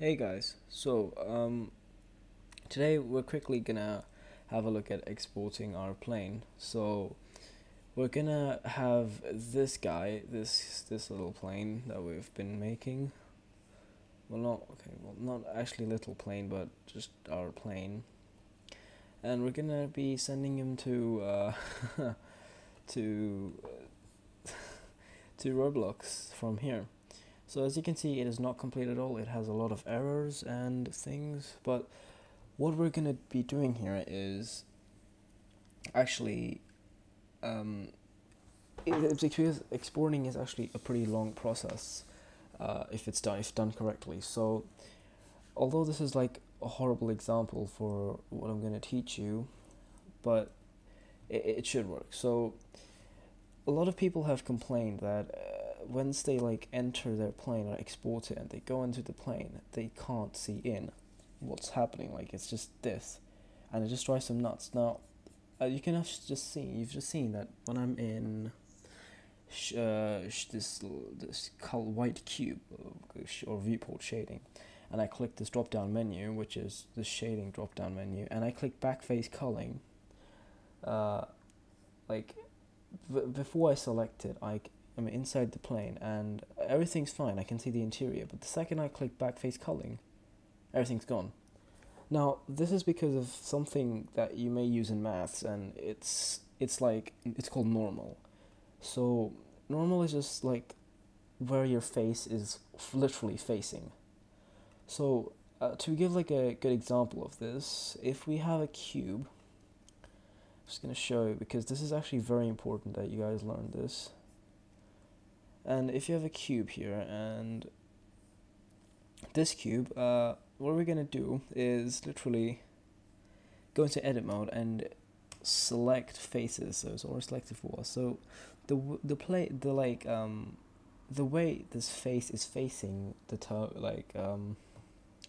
Hey guys, so um, today we're quickly gonna have a look at exporting our plane. So we're gonna have this guy, this this little plane that we've been making. Well, not okay, well not actually little plane, but just our plane. And we're gonna be sending him to uh, to to Roblox from here. So as you can see, it is not complete at all. It has a lot of errors and things, but what we're gonna be doing here is actually um, because exporting is actually a pretty long process uh, if it's done if done correctly. So although this is like a horrible example for what I'm gonna teach you, but it, it should work. So a lot of people have complained that. Once they like enter their plane or export it and they go into the plane, they can't see in what's happening. Like it's just this, and it just drives them nuts. Now, uh, you can have just see you've just seen that when I'm in sh- uh, sh- this this color white cube uh, or viewport shading, and I click this drop down menu, which is the shading drop down menu, and I click back face culling. Uh, like b- before I select it, I I'm inside the plane and everything's fine. I can see the interior, but the second I click backface culling, everything's gone. Now, this is because of something that you may use in maths and it's it's like it's called normal. So, normal is just like where your face is literally facing. So, uh, to give like a good example of this, if we have a cube, I'm just going to show you because this is actually very important that you guys learn this. And if you have a cube here and this cube, uh, what we're gonna do is literally go into edit mode and select faces. So it's always selected for. So the the play the like um the way this face is facing the toe like um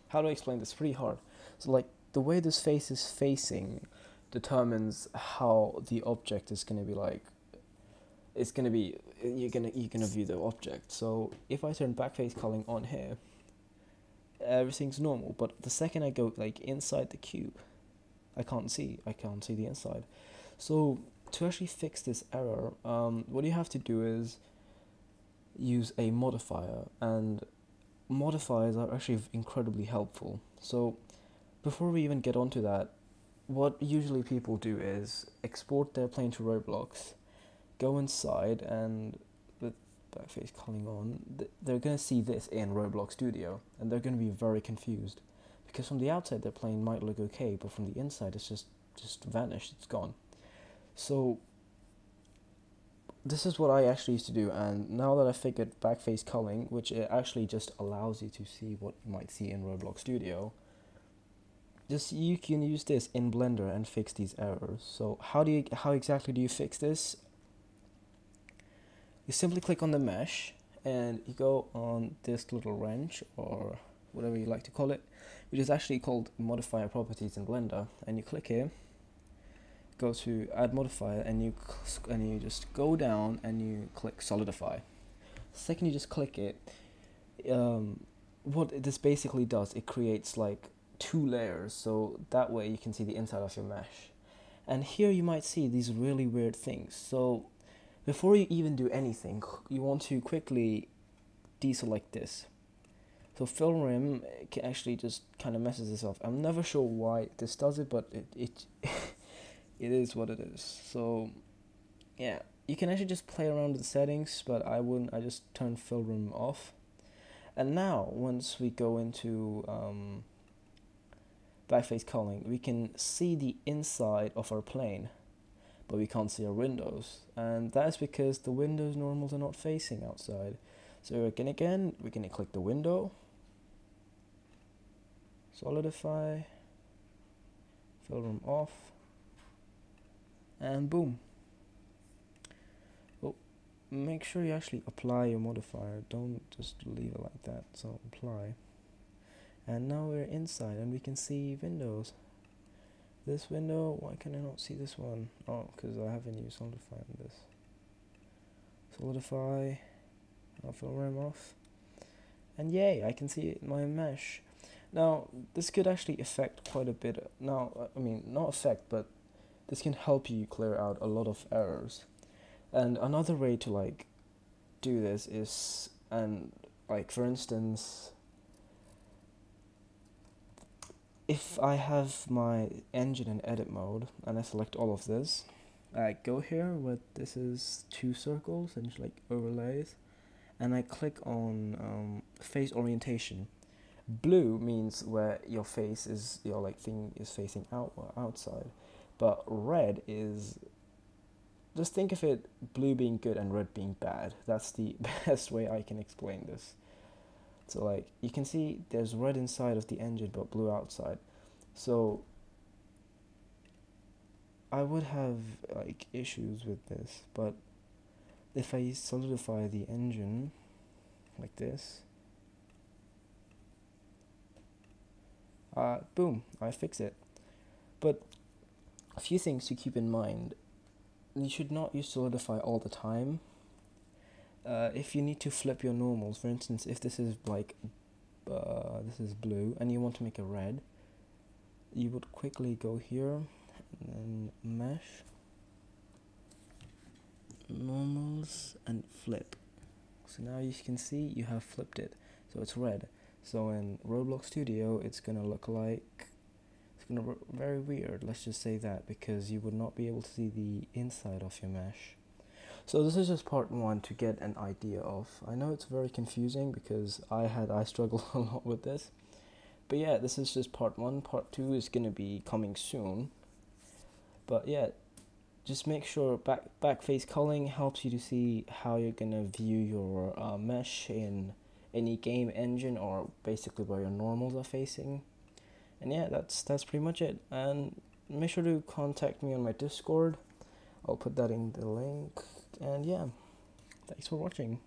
how do I explain this? Pretty hard. So like the way this face is facing determines how the object is gonna be like it's gonna be you're gonna you're gonna view the object. So if I turn backface culling on here, everything's normal. But the second I go like inside the cube, I can't see I can't see the inside. So to actually fix this error, um, what you have to do is use a modifier, and modifiers are actually incredibly helpful. So before we even get onto that, what usually people do is export their plane to Roblox go inside and with backface culling on, they're going to see this in Roblox Studio and they're going to be very confused because from the outside their plane might look okay, but from the inside it's just just vanished, it's gone. So this is what I actually used to do, and now that I figured backface culling, which it actually just allows you to see what you might see in Roblox Studio, just you can use this in Blender and fix these errors. So how do you how exactly do you fix this? You simply click on the mesh and you go on this little wrench or whatever you like to call it which is actually called modifier properties in blender. And you click here go to add modifier and you and you just go down and you click solidify. Second you just click it um, what this basically does it creates like two layers so that way you can see the inside of your mesh. And here you might see these really weird things. So before you even do anything, you want to quickly deselect this. So fill rim can actually just kind of messes this up. I'm never sure why this does it, but it it it is what it is. So yeah, you can actually just play around with the settings, but I wouldn't. I just turn fill rim off. And now, once we go into um, backface culling, we can see the inside of our plane but we can't see our windows. And that's because the windows normals are not facing outside. So again, again, we're going to click the window, solidify, fill rim off, and boom. Well, make sure you actually apply your modifier. Don't just leave it like that. So apply. And now we're inside and we can see windows this window? Why can I not see this one? Oh because I haven't used solidify on this. Solidify. Fill rim off. And yay I can see my mesh. Now, this could actually affect quite a bit. Now, uh, I mean, not affect, but this can help you clear out a lot of errors. And another way to like do this is, and like for instance, if I have my engine in edit mode and I select all of this, I go here with this is two circles and like overlays, and I click on um, face orientation. Blue means where your face is your like thing is facing out outside but red is just think of it blue being good and red being bad. That's the best way i can explain this so like you can see there's red inside of the engine but blue outside so i would have like issues with this but if i solidify the engine like this uh, boom, I fix it. But a few things to keep in mind. You should not use solidify all the time. Uh, if you need to flip your normals, for instance, if this is like uh, this is blue and you want to make a red, you would quickly go here and then mesh, normals, and flip. So now you can see you have flipped it, so it's red. So in Roblox Studio, it's gonna look like it's gonna look very weird. Let's just say that because you would not be able to see the inside of your mesh. So this is just part one to get an idea of. I know it's very confusing because I had I struggled a lot with this, but yeah, this is just part one. Part two is gonna be coming soon. But yeah, just make sure back back face culling helps you to see how you're gonna view your uh, mesh in any game engine or basically where your normals are facing. And yeah, that's that's pretty much it. And make sure to contact me on my Discord. I'll put that in the link. And yeah, thanks for watching.